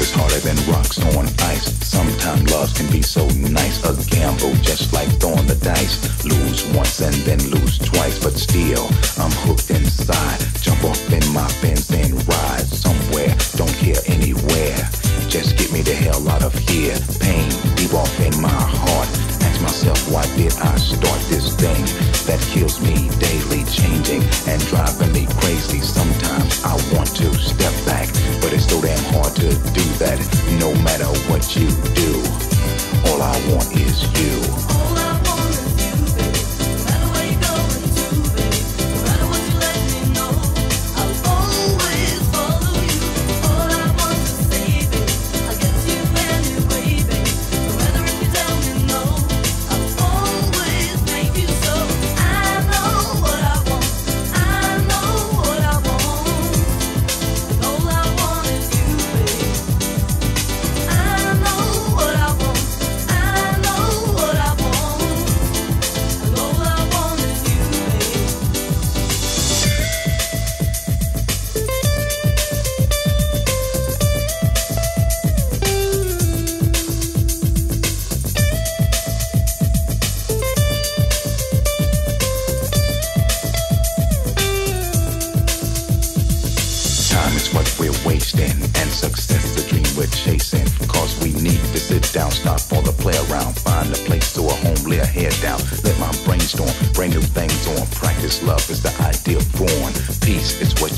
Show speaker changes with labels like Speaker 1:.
Speaker 1: better than rocks on ice. Sometimes love can be so nice. A gamble just like throwing the dice. Lose once and then lose twice, but still I'm hooked inside. Jump off in my Benz and ride somewhere. Don't care anywhere. Just get me the hell out of here. Pain deep off in my heart. Ask myself why did I start this thing that kills me daily, changing matter what you do, all I want is you. time is what we're wasting, and success is the dream we're chasing. Cause we need to sit down, stop all the play around, find a place to a home, lay a head down, let my brainstorm, bring new things on. Practice love is the ideal born. Peace